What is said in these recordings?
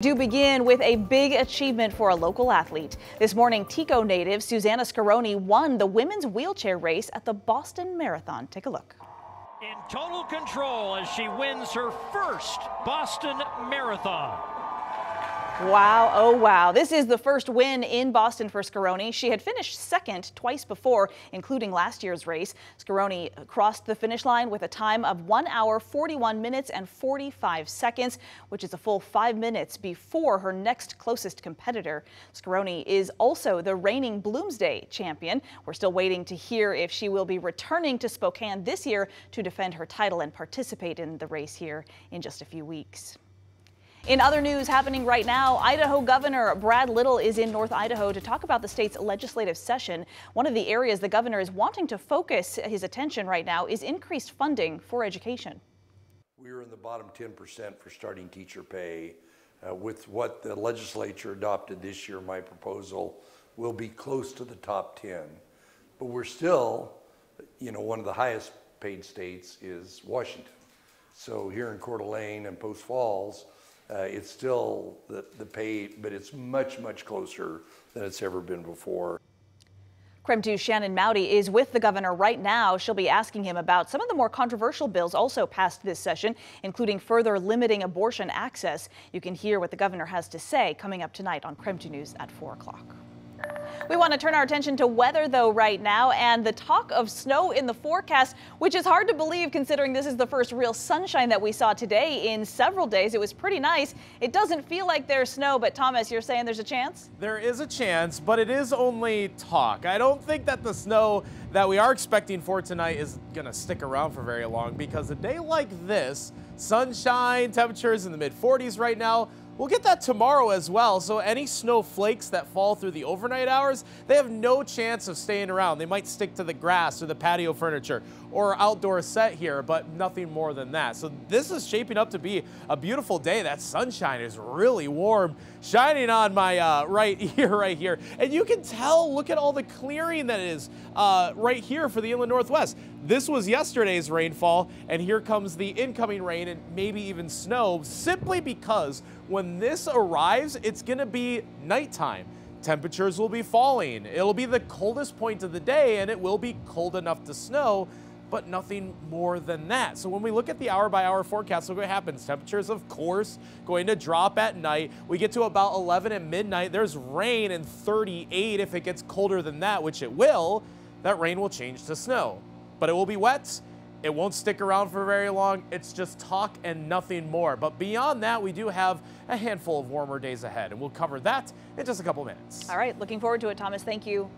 Do begin with a big achievement for a local athlete. This morning, Tekoa native Susannah Scaroni won the women's wheelchair race at the Boston Marathon. Take a look. In total control as she wins her first Boston Marathon. Wow, oh wow. This is the first win in Boston for Scaroni. She had finished second twice before, including last year's race. Scaroni crossed the finish line with a time of 1 hour 41 minutes and 45 seconds, which is a full five minutes before her next closest competitor. Scaroni is also the reigning Bloomsday champion. We're still waiting to hear if she will be returning to Spokane this year to defend her title and participate in the race here in just a few weeks. In other news happening right now, Idaho Governor Brad Little is in North Idaho to talk about the state's legislative session. One of the areas the governor is wanting to focus his attention right now is increased funding for education. We are in the bottom 10% for starting teacher pay. Uh, with what the legislature adopted this year, my proposal will be close to the top 10. But we're still, you know, one of the highest paid states is Washington. So here in Coeur d'Alene and Post Falls, uh, it's still the, the pay, but it's much, much closer than it's ever been before. KREM 2's Shannon Mowdy is with the governor right now. She'll be asking him about some of the more controversial bills also passed this session, including further limiting abortion access. You can hear what the governor has to say coming up tonight on KREM 2 News at 4 o'clock. We want to turn our attention to weather though right now and the talk of snow in the forecast, which is hard to believe considering this is the first real sunshine that we saw today in several days. It was pretty nice. It doesn't feel like there's snow, but Thomas, you're saying there's a chance? There is a chance, but it is only talk. I don't think that the snow that we are expecting for tonight is going to stick around for very long because a day like this, sunshine, temperatures in the mid 40s right now, We'll get that tomorrow as well, so any snowflakes that fall through the overnight hours, they have no chance of staying around. They might stick to the grass or the patio furniture or outdoor set here, but nothing more than that. So this is shaping up to be a beautiful day. That sunshine is really warm, shining on my uh, right ear right here. And you can tell, look at all the clearing that is uh, right here for the inland northwest. This was yesterday's rainfall, and here comes the incoming rain and maybe even snow simply because when this arrives, it's going to be nighttime. Temperatures will be falling. It'll be the coldest point of the day and it will be cold enough to snow, but nothing more than that. So when we look at the hour by hour forecast, look what happens. Temperatures, of course, going to drop at night. We get to about 11 at midnight. There's rain and 38 if it gets colder than that, which it will. That rain will change to snow, but it will be wet it won't stick around for very long. It's just talk and nothing more. But beyond that, we do have a handful of warmer days ahead, and we'll cover that in just a couple minutes. All right, looking forward to it, Thomas. Thank you.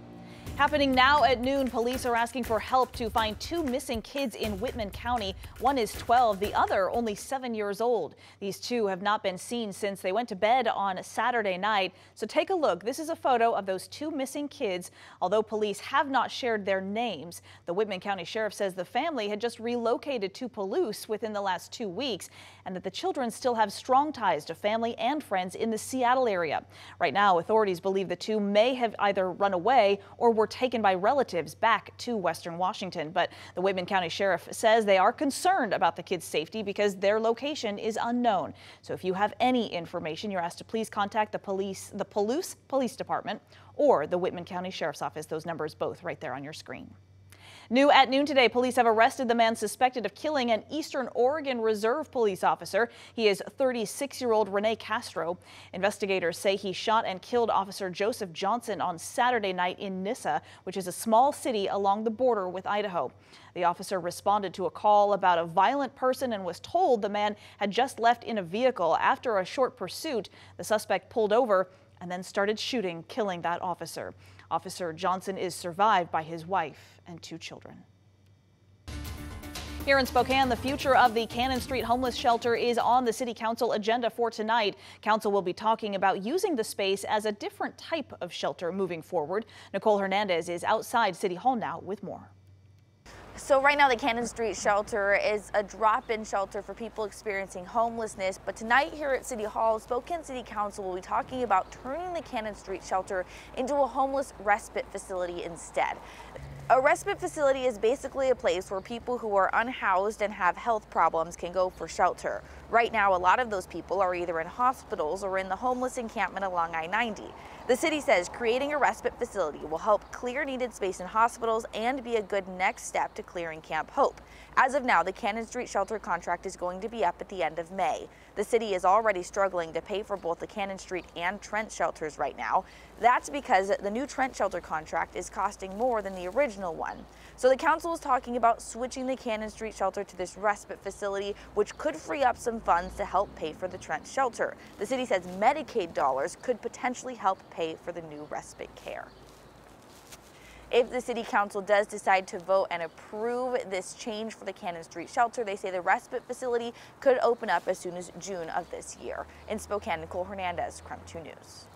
Happening now at noon, police are asking for help to find two missing kids in Whitman County. One is 12, the other only seven years old. These two have not been seen since they went to bed on Saturday night. So take a look. This is a photo of those two missing kids. Although police have not shared their names, the Whitman County Sheriff says the family had just relocated to Palouse within the last two weeks and that the children still have strong ties to family and friends in the Seattle area. Right now, authorities believe the two may have either run away or were taken by relatives back to Western Washington. But the Whitman County Sheriff says they are concerned about the kids' safety because their location is unknown. So if you have any information, you're asked to please contact the police, the Palouse Police Department or the Whitman County Sheriff's Office. Those numbers both right there on your screen. New at noon today, police have arrested the man suspected of killing an Eastern Oregon Reserve police officer. He is 36-year-old Rene Castro. Investigators say he shot and killed Officer Joseph Johnson on Saturday night in Nyssa, which is a small city along the border with Idaho. The officer responded to a call about a violent person and was told the man had just left in a vehicle. After a short pursuit, the suspect pulled over and then started shooting, killing that officer. Officer Johnson is survived by his wife and two children. Here in Spokane, the future of the Cannon Street Homeless Shelter is on the City Council agenda for tonight. Council will be talking about using the space as a different type of shelter moving forward. Nicole Hernandez is outside City Hall now with more. So right now the Cannon Street Shelter is a drop-in shelter for people experiencing homelessness. But tonight here at City Hall, Spokane City Council will be talking about turning the Cannon Street Shelter into a homeless respite facility instead. A respite facility is basically a place where people who are unhoused and have health problems can go for shelter. Right now, a lot of those people are either in hospitals or in the homeless encampment along I-90. The city says creating a respite facility will help clear needed space in hospitals and be a good next step to clearing Camp Hope. As of now, the Cannon Street shelter contract is going to be up at the end of May. The city is already struggling to pay for both the Cannon Street and Trent shelters right now. That's because the new Trent shelter contract is costing more than the original one. So the council is talking about switching the Cannon Street shelter to this respite facility, which could free up some funds to help pay for the Trent shelter. The city says Medicaid dollars could potentially help pay for the new respite care. If the city council does decide to vote and approve this change for the Cannon Street shelter, they say the respite facility could open up as soon as June of this year. In Spokane, Nicole Hernandez, KREM 2 News.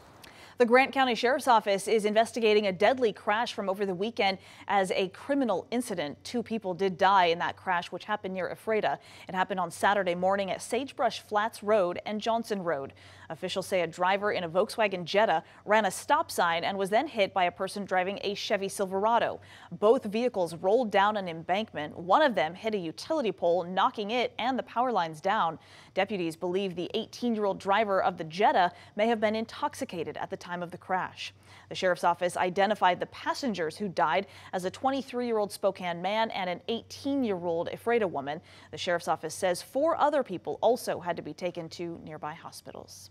The Grant County Sheriff's Office is investigating a deadly crash from over the weekend as a criminal incident. Two people did die in that crash, which happened near Ephrata. It happened on Saturday morning at Sagebrush Flats Road and Johnson Road. Officials say a driver in a Volkswagen Jetta ran a stop sign and was then hit by a person driving a Chevy Silverado. Both vehicles rolled down an embankment. One of them hit a utility pole, knocking it and the power lines down. Deputies believe the 18-year-old driver of the Jetta may have been intoxicated at the time of the crash. The sheriff's office identified the passengers who died as a 23-year-old Spokane man and an 18-year-old Ephrata woman. The sheriff's office says four other people also had to be taken to nearby hospitals.